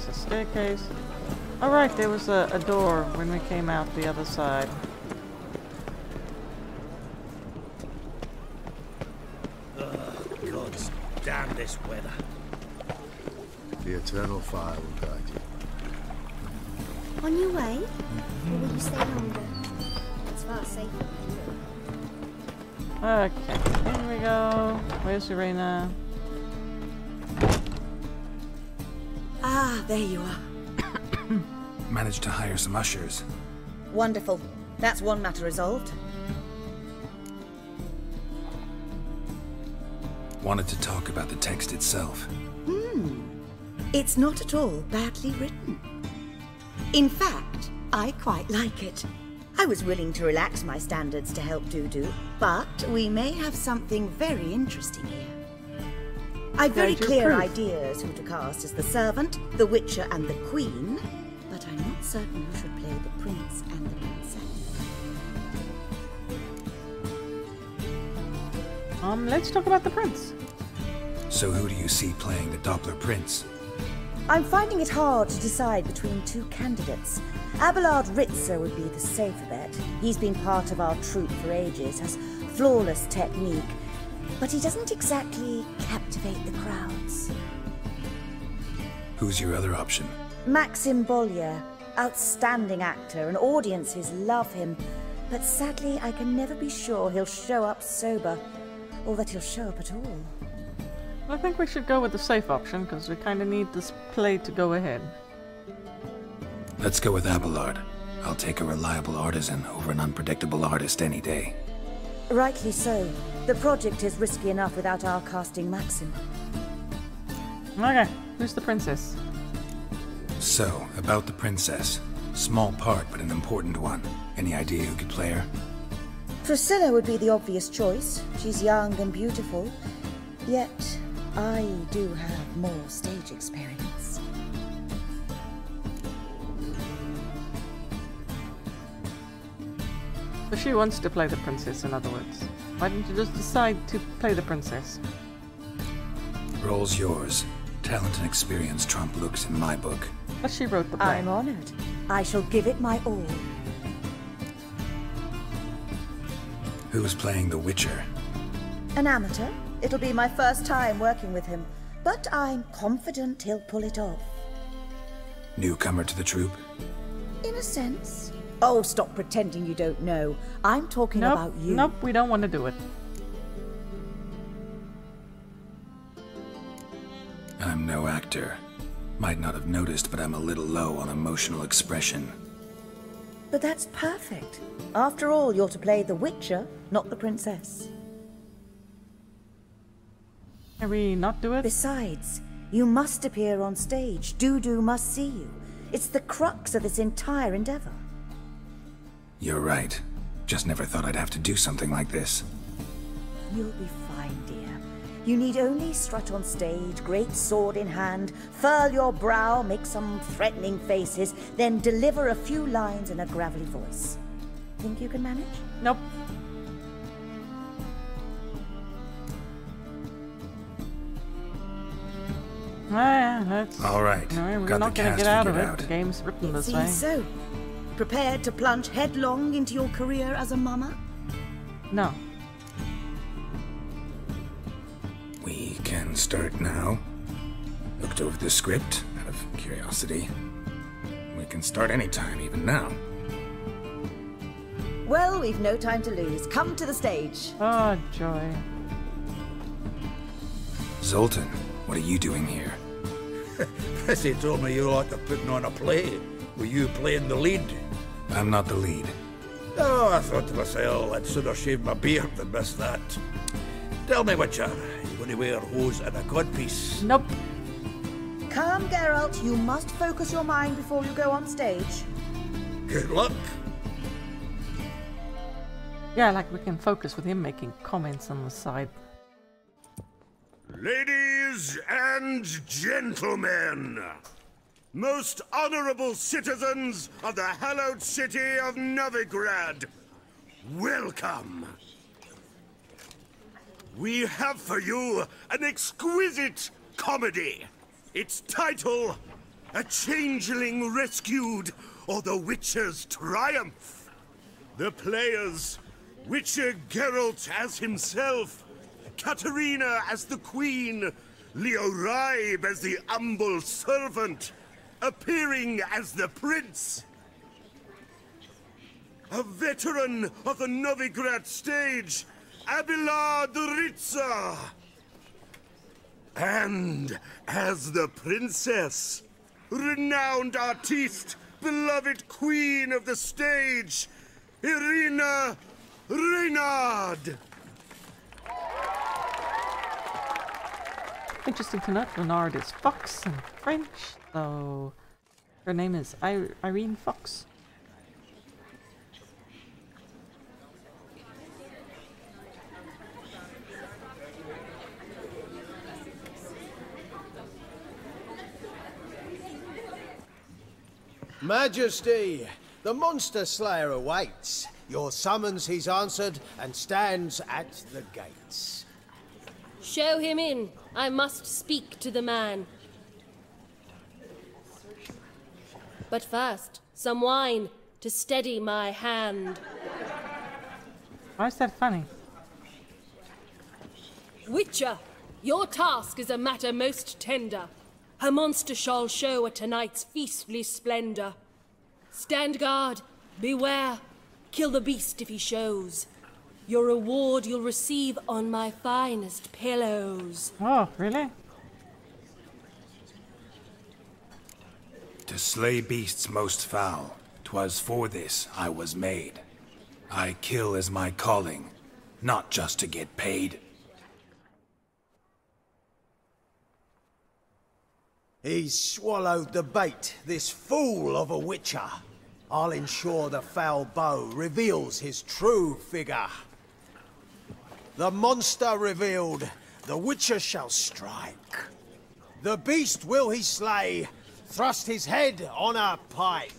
there's a staircase. Alright, there was a, a door when we came out the other side. Gods damn this weather. The eternal fire will guide you. On your way? Or will you stay longer? It's far safer. Okay, here we go. Where's Urena? Ah, there you are. Managed to hire some ushers. Wonderful. That's one matter resolved. Wanted to talk about the text itself. Hmm. It's not at all badly written. In fact, I quite like it. I was willing to relax my standards to help Dudu, but we may have something very interesting here. I've very clear proof. ideas who to cast as the servant, the witcher, and the queen, but I'm not certain who should play the prince and the princess. Um, let's talk about the prince. So who do you see playing the Doppler Prince? I'm finding it hard to decide between two candidates. Abelard Ritzer would be the safer bet. He's been part of our troupe for ages, has flawless technique, but he doesn't exactly captivate the crowds. Who's your other option? Maxim Bollier, outstanding actor, and audiences love him, but sadly I can never be sure he'll show up sober, or that he'll show up at all. I think we should go with the safe option because we kind of need this play to go ahead. Let's go with Abelard. I'll take a reliable artisan over an unpredictable artist any day. Rightly so. The project is risky enough without our casting Maxim. Okay, who's the princess? So, about the princess. Small part, but an important one. Any idea who could play her? Priscilla would be the obvious choice. She's young and beautiful. Yet, I do have more stage experience. So she wants to play the princess, in other words. Why didn't you just decide to play the princess? Role's yours. Talent and experience trump looks in my book. But she wrote the play. I'm honored. I shall give it my all. Who's playing the Witcher? An amateur. It'll be my first time working with him, but I'm confident he'll pull it off. Newcomer to the troupe? In a sense. Oh, stop pretending you don't know. I'm talking Nope, about you. nope, we don't want to do it. I'm no actor. Might not have noticed, but I'm a little low on emotional expression. But that's perfect. After all, you're to play the Witcher, not the princess. Can we not do it? Besides, you must appear on stage. Dudu must see you. It's the crux of this entire endeavor. You're right. Just never thought I'd have to do something like this. You'll be fine, dear. You need only strut on stage, great sword in hand, furl your brow, make some threatening faces, then deliver a few lines in a gravelly voice. Think you can manage? Nope. Ah, that's. All right. No, we're Got not the gonna cast get out of it. out. The game's written this Seems way. so. Prepared to plunge headlong into your career as a mummer? No. We can start now. Looked over the script out of curiosity. We can start anytime, even now. Well, we've no time to lose. Come to the stage. Oh, joy. Zoltan, what are you doing here? Prissy told me you ought to putting on a play. Were you playing the lead? I'm not the lead. Oh, I thought to myself, I'd sooner shave my beard than miss that. Tell me, Witcher, you going to wear hose and a codpiece? Nope. Come, Geralt. You must focus your mind before you go on stage. Good luck. Yeah, like we can focus with him making comments on the side. Ladies and gentlemen, most honorable citizens of the hallowed city of Novigrad, welcome. We have for you an exquisite comedy. Its title, A changeling rescued, or the Witcher's triumph? The players, Witcher Geralt as himself, Katerina as the queen, Leo Ribe as the humble servant, appearing as the prince. A veteran of the Novigrad stage, Abelard Ritza. And as the princess, renowned artiste, beloved queen of the stage, Irina Renard. Interesting to note, Renard is Fox in French, so her name is I Irene Fox. Majesty, the monster slayer awaits. Your summons he's answered and stands at the gates. Show him in. I must speak to the man. But first, some wine to steady my hand. Why is that funny? Witcher, your task is a matter most tender. Her monster shall show at tonight's feastly splendor. Stand guard, beware, kill the beast if he shows. Your reward you'll receive on my finest pillows. Oh, really? Slay beasts most foul, 'twas for this I was made. I kill as my calling, not just to get paid. He's swallowed the bait, this fool of a witcher. I'll ensure the foul bow reveals his true figure. The monster revealed, the witcher shall strike. The beast will he slay, thrust his head on a pike.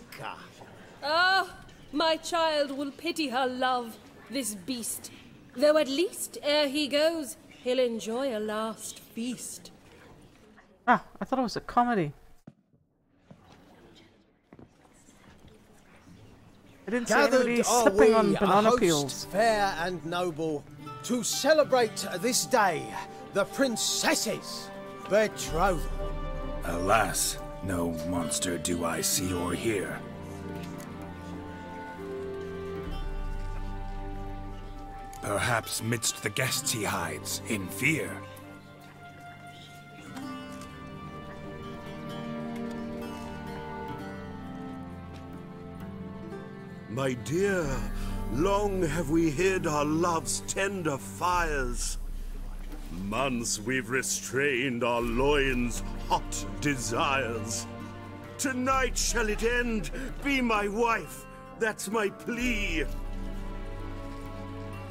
Ah, my child will pity her love, this beast. Though at least, ere he goes, he'll enjoy a last feast. Ah, I thought it was a comedy. I didn't see anybody Gathered are sipping we, on banana host peels. fair and noble, to celebrate this day, the princess's betrothal. Alas, no monster do I see or hear. Perhaps midst the guests he hides, in fear. My dear, long have we hid our love's tender fires. Months we've restrained our loins' hot desires. Tonight shall it end, be my wife, that's my plea.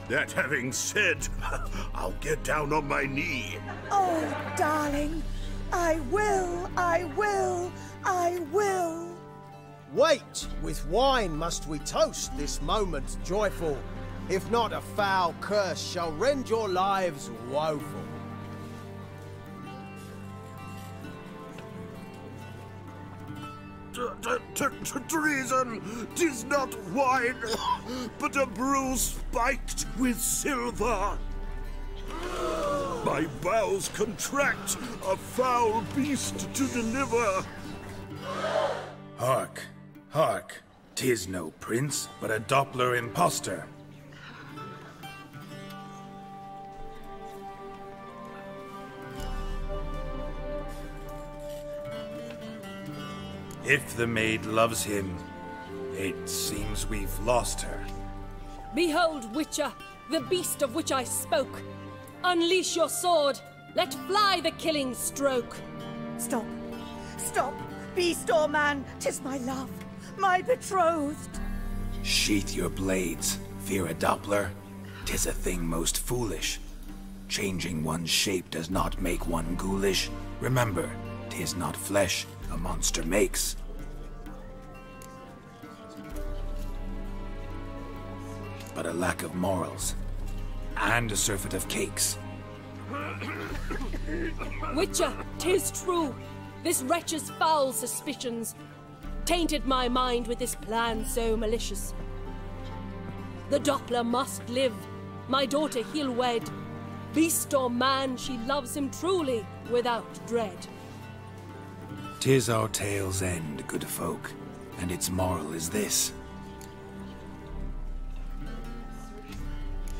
That having said, I'll get down on my knee. Oh, darling, I will, I will, I will. Wait, with wine must we toast this moment joyful. If not, a foul curse shall rend your lives woeful. Treason! Tis not wine, but a brew spiked with silver. My bowels contract, a foul beast to deliver. Hark, hark, tis no prince, but a Doppler impostor. If the maid loves him, it seems we've lost her. Behold, Witcher, the beast of which I spoke. Unleash your sword. Let fly the killing stroke. Stop, stop, beast or man, tis my love, my betrothed. Sheath your blades, fear a Doppler. Tis a thing most foolish. Changing one's shape does not make one ghoulish. Remember, tis not flesh a monster makes. But a lack of morals. And a surfeit of cakes. Witcher, tis true. This wretch's foul suspicions tainted my mind with this plan so malicious. The Doppler must live. My daughter he'll wed. Beast or man, she loves him truly, without dread. Tis our tale's end, good folk, and its moral is this.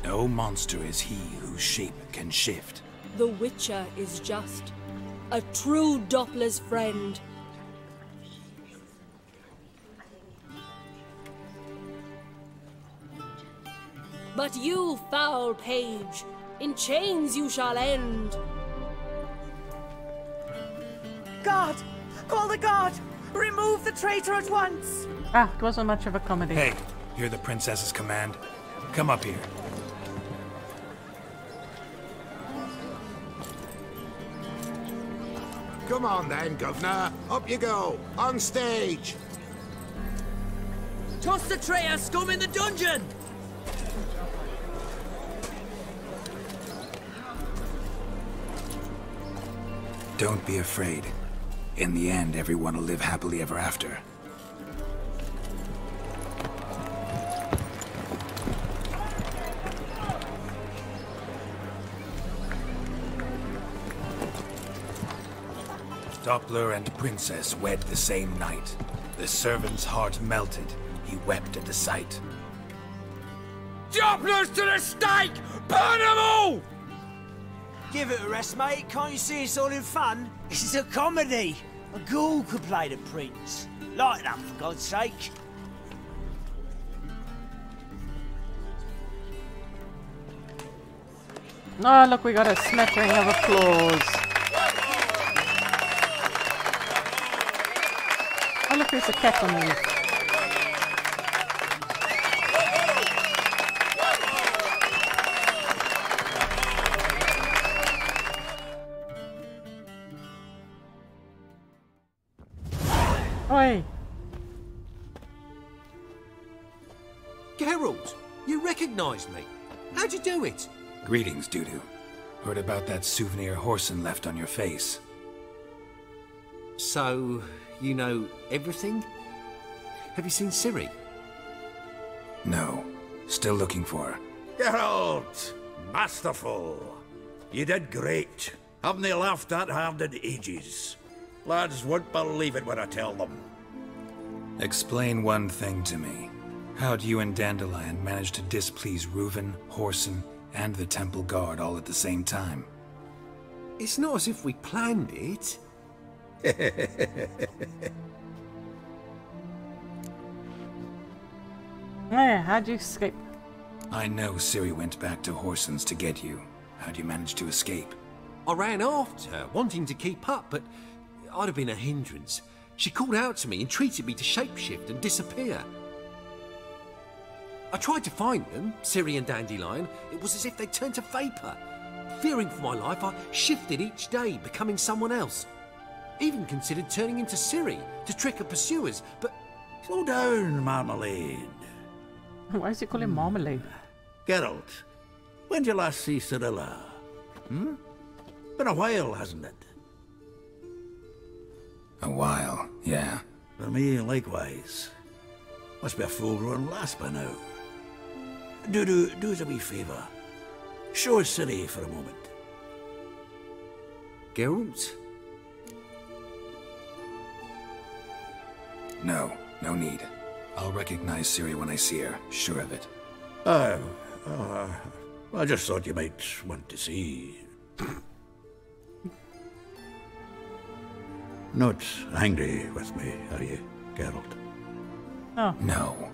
No monster is he whose shape can shift. The Witcher is just a true Doppler's friend. But you, foul page, in chains you shall end. Guard! Call the guard! Remove the traitor at once! Ah, it wasn't much of a comedy. Hey, hear the princess's command? Come up here. Come on then, Governor. Up you go. On stage. Toss the traitor scum in the dungeon! Don't be afraid. In the end, everyone will live happily ever after. Doppler and Princess wed the same night. The servant's heart melted. He wept at the sight. Dopplers to the stake! Burn them all! Give it a rest, mate. Can't you see it's all in fun? This is a comedy. A ghoul could play the prince. Lighten up, for God's sake. Oh, look, we got a smattering of applause. Oh, look, there's a cat on the roof. Greetings, Dudu. Heard about that souvenir Whoreson left on your face. So, you know everything? Have you seen Ciri? No. Still looking for her. Geralt! Masterful! You did great. Haven't they laughed that hard in ages? Lads won't believe it when I tell them. Explain one thing to me. How'd you and Dandelion manage to displease Reuven, Whoreson, and the Temple Guard all at the same time? It's not as if we planned it. Hey, how'd you escape? I know Ciri went back to Whoreson's to get you. How'd you manage to escape? I ran after her, wanting to keep up, but I'd have been a hindrance. She called out to me, entreated me to shapeshift and disappear. I tried to find them, Ciri and Dandelion. It was as if they turned to vapour. Fearing for my life, I shifted each day, becoming someone else. Even considered turning into Ciri to trick her pursuers, but Slow down, Marmalade. Why is he calling marmalade? Geralt, when did you last see Cirilla? Hmm? Been a while, hasn't it? A while, yeah. For me, likewise. Must be a full-grown lass by now. Do, do, do us a wee favour. Show us Ciri for a moment. Geralt? No, no need. I'll recognize Ciri when I see her, sure of it. Oh, oh, I just thought you might want to see. Not angry with me, are you, Geralt? Oh. No.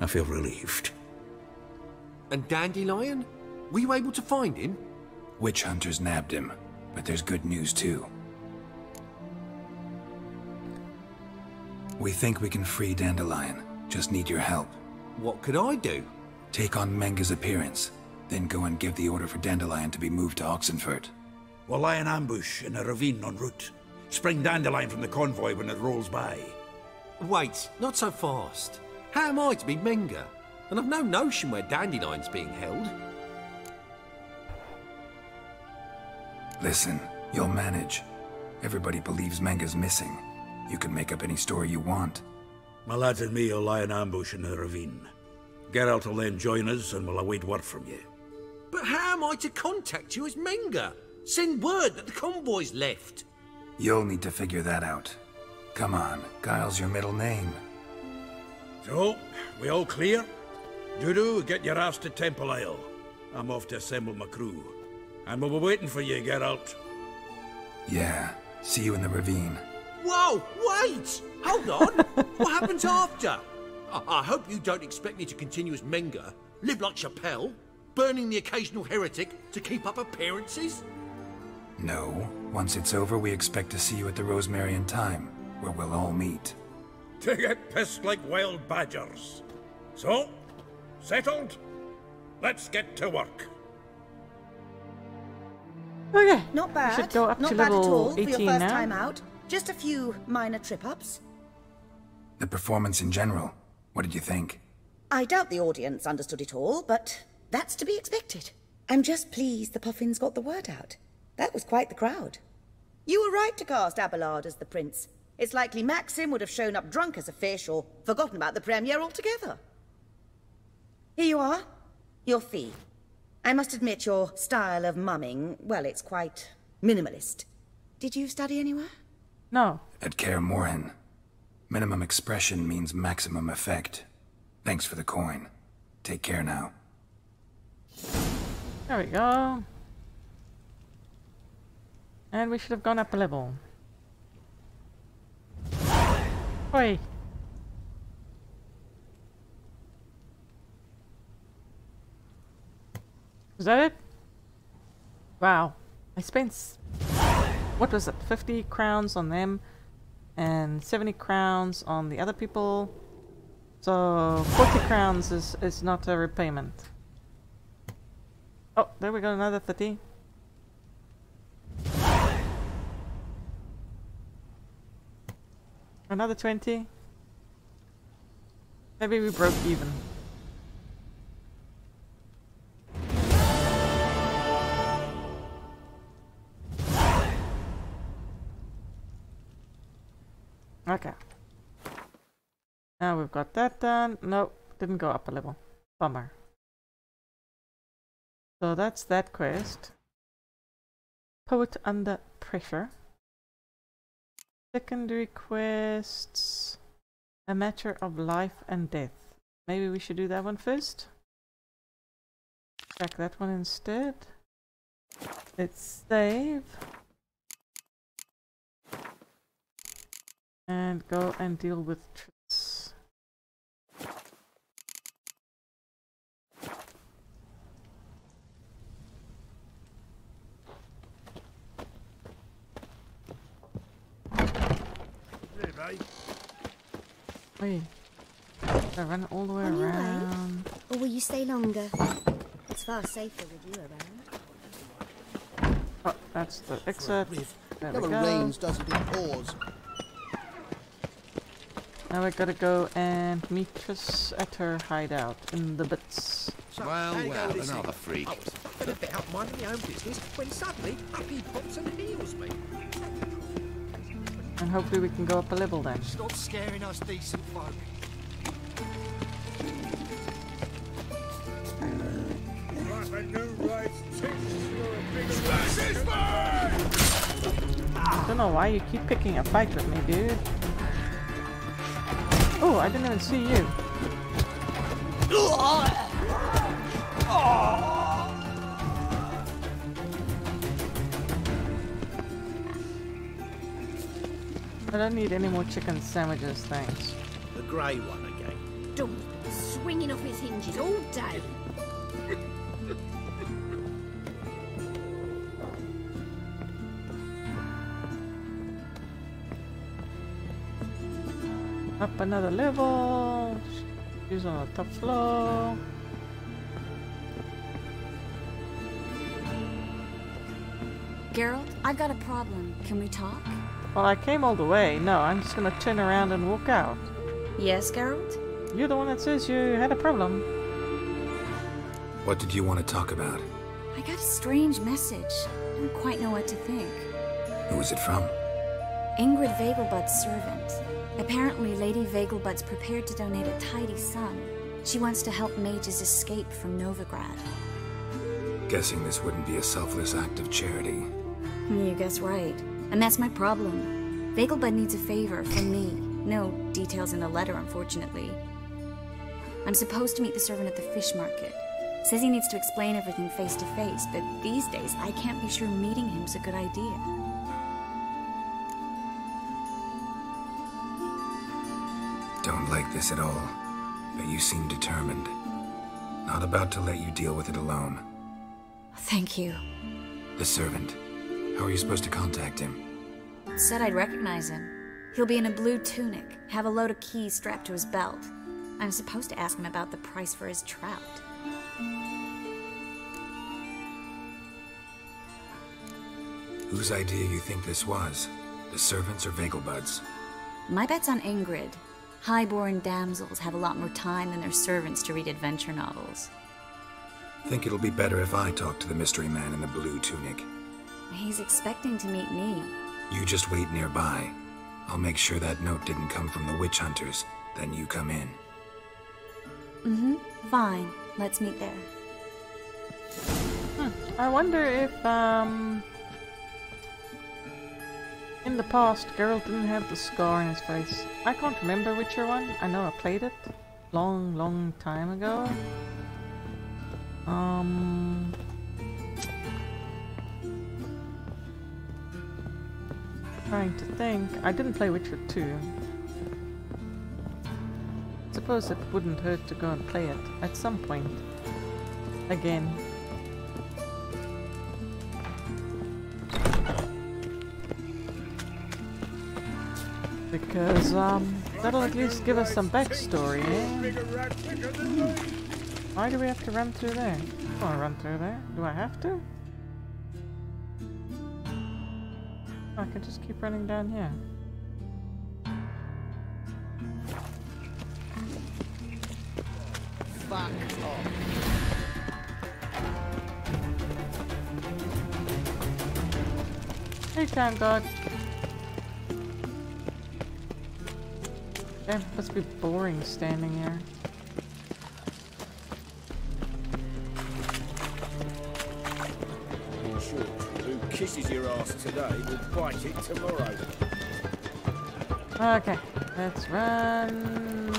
I feel relieved. And Dandelion? Were you able to find him? Witch hunters nabbed him, but there's good news too. We think we can free Dandelion. Just need your help. What could I do? Take on Menge's appearance, then go and give the order for Dandelion to be moved to Oxenfurt. We'll lie in ambush in a ravine en route. Spring Dandelion from the convoy when it rolls by. Wait, not so fast. How am I to be Menge? And I've no notion where Dandelion's being held. Listen, you'll manage. Everybody believes Menge's missing. You can make up any story you want. My lads and me will lie in ambush in the ravine. Geralt will then join us and we'll await word from you. But how am I to contact you as Menge? Send word that the convoy's left. You'll need to figure that out. Come on, Guile's your middle name. So, we all clear? Dudu, get your ass to Temple Isle. I'm off to assemble my crew. And we'll be waiting for you, Geralt. Yeah, see you in the ravine. Whoa, wait! Hold on! what happens after? I, I hope you don't expect me to continue as Menge, live like Chapelle, burning the occasional heretic to keep up appearances? No. Once it's over, we expect to see you at the Rosemary and Thyme, where we'll all meet. To get pissed like wild badgers. So, settled? Let's get to work. Okay. Not bad. should go up Not to bad level at all for 18 your first now. time out. Just a few minor trip-ups. The performance in general, what did you think? I doubt the audience understood it all, but that's to be expected. I'm just pleased the Puffins got the word out. That was quite the crowd. You were right to cast Abelard as the prince. It's likely Maxim would have shown up drunk as a fish or forgotten about the premiere altogether. Here you are. Your fee. I must admit your style of mumming, well, it's quite minimalist. Did you study anywhere? No. At Kaer Morhen. Minimum expression means maximum effect. Thanks for the coin. Take care now. There we go. And we should have gone up a level. Oi. Is that it? Wow. I spent, what was it, 50 crowns on them and 70 crowns on the other people. So 40 crowns is, is not a repayment. Oh, there we go, another 30. Another 20. Maybe we broke even. Okay. Now we've got that done. Nope, didn't go up a level. Bummer. So that's that quest. Poet under pressure. Secondary quests. A matter of life and death. Maybe we should do that one first. Check that one instead. Let's save. And go and deal with Hey, mate. Wait. I run all the way On your way? around. Or will you stay longer? It's far safer with you around. Oh, that's the exit. There we Never go. rains, doesn't it? Pours. Now we gotta go and meet Triss at her hideout in the bits. Well, How well, go with this another freak. Oh, I was fucking a bit out minding my own business when suddenly up he pops and heals me. And hopefully we can go up a level then. Stop scaring us decent folk. I don't know why you keep picking a fight with me, dude. Oh, I didn't even see you. Ah! I don't need any more chicken sandwiches, thanks. The grey one again. Don't swinging off his hinges all day. Up another level. She's on the top floor. Geralt, I've got a problem. Can we talk? Well, I came all the way. No, I'm just gonna turn around and walk out. Yes, Geralt? You're the one that says you had a problem. What did you want to talk about? I got a strange message. I don't quite know what to think. Who was it from? Ingrid Vegelbud's servant. Apparently, Lady Vegelbud's prepared to donate a tidy sum. She wants to help mages escape from Novigrad. Guessing this wouldn't be a selfless act of charity. You guess right. And that's my problem. Vegelbud needs a favor from me. No details in the letter, unfortunately. I'm supposed to meet the servant at the fish market. Says he needs to explain everything face to face, but these days I can't be sure meeting him's a good idea. Don't like this at all, but you seem determined. Not about to let you deal with it alone. Thank you. The servant. How are you supposed to contact him? Said I'd recognize him. He'll be in a blue tunic, have a load of keys strapped to his belt. I'm supposed to ask him about the price for his trout. Whose idea you think this was? The servants or Vegelbud's? My bet's on Ingrid. Highborn damsels have a lot more time than their servants to read adventure novels. Think it'll be better if I talk to the mystery man in the blue tunic. He's expecting to meet me. You just wait nearby. I'll make sure that note didn't come from the witch hunters. Then you come in. Mm-hmm. Fine. Let's meet there. Hmm. I wonder if, um... In the past, Geralt didn't have the scar on his face. I can't remember which one. I know I played it long, long time ago. Um... Trying to think. I didn't play Witcher 2. Suppose it wouldn't hurt to go and play it at some point. Again. Because, um, that'll at least give us some backstory, eh? Why do we have to run through there? I want to run through there. Do I have to? I can just keep running down here. Fuck off. Hey, time god. It must be boring standing here. Today will bite it tomorrow. Okay, let's run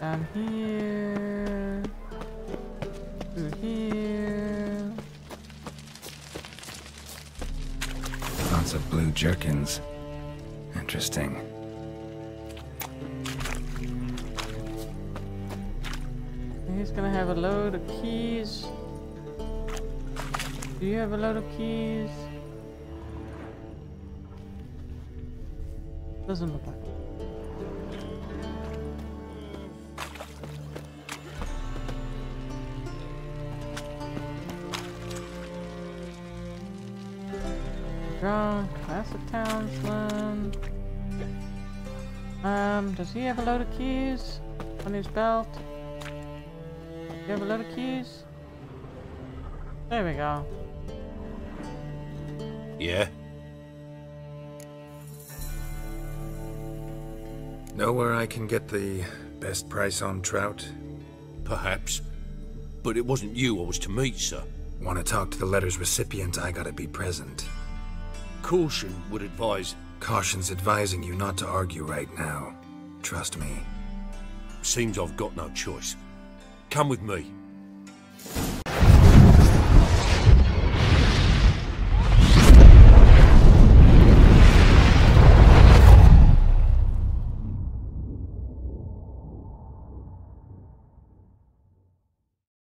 down here, through here. Lots of blue jerkins. Interesting. He's gonna have a load of keys. Do you have a load of keys? Doesn't look like it. Townsman. Um, does he have a load of keys on his belt? Do You have a load of keys? There we go. Yeah? Know where I can get the best price on trout? Perhaps. But it wasn't you I was to meet, sir. Want to talk to the letter's recipient, I gotta be present. Caution would advise. Caution's advising you not to argue right now. Trust me. Seems I've got no choice. Come with me.